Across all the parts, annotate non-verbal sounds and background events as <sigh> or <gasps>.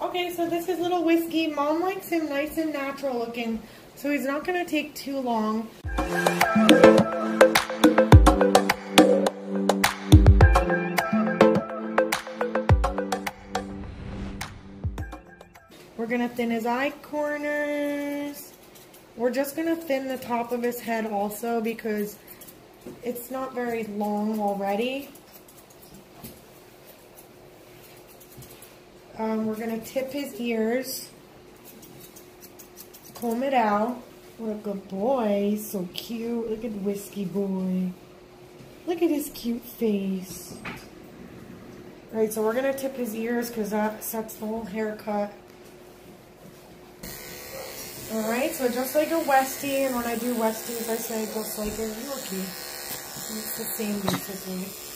Okay, so this is little Whiskey. Mom likes him nice and natural looking, so he's not to take too long. We're to thin his eye corners. We're just to thin the top of his head also because it's not very long already. Um, we're going to tip his ears. Comb it out. What a good boy. He's so cute. Look at Whiskey Boy. Look at his cute face. Alright, so we're going to tip his ears because that sets the whole haircut. Alright, so just like a Westie, and when I do Westies, I say just like a Yorkie. It's the same basically.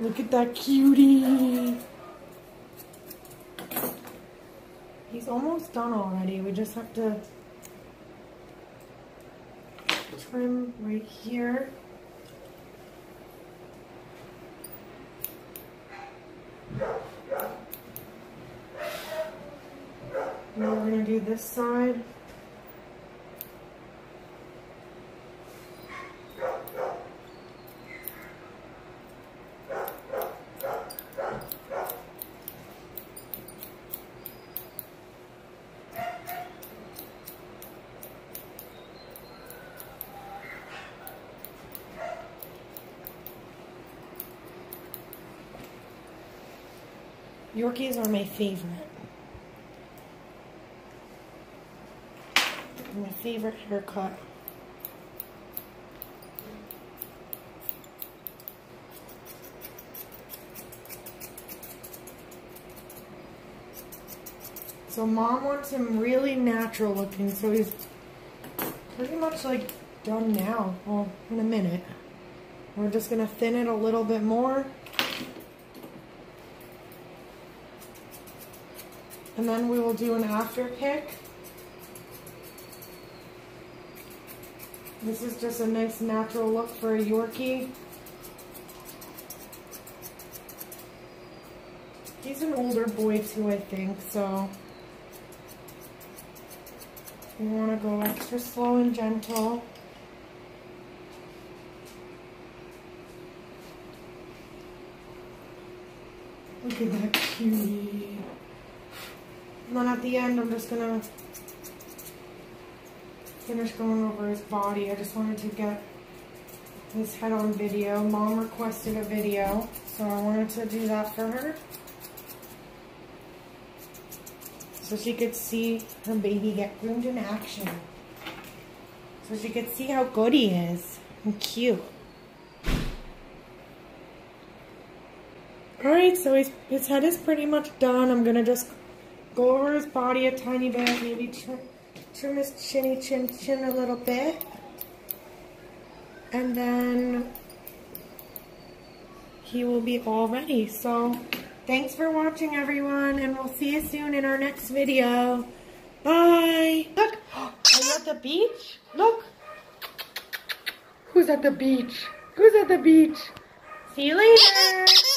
Look at that cutie. He's almost done already. We just have to trim right here. Now we're going to do this side. Yorkies are my favorite. My favorite haircut. So mom wants him really natural looking, so he's pretty much like done now. Well, in a minute. We're just gonna thin it a little bit more. And then we will do an after pick. This is just a nice natural look for a Yorkie. He's an older boy too, I think, so you want to go extra slow and gentle. Look at that cutie. And then at the end, I'm just going to finish going over his body. I just wanted to get his head on video. Mom requested a video, so I wanted to do that for her. So she could see her baby get groomed in action. So she could see how good he is and cute. Alright, so his, his head is pretty much done. I'm going to just go over his body a tiny bit, maybe trim, trim his chinny chin chin a little bit. And then he will be all ready. So thanks for watching everyone and we'll see you soon in our next video. Bye. Look, <gasps> are you at the beach? Look. Who's at the beach? Who's at the beach? See you later.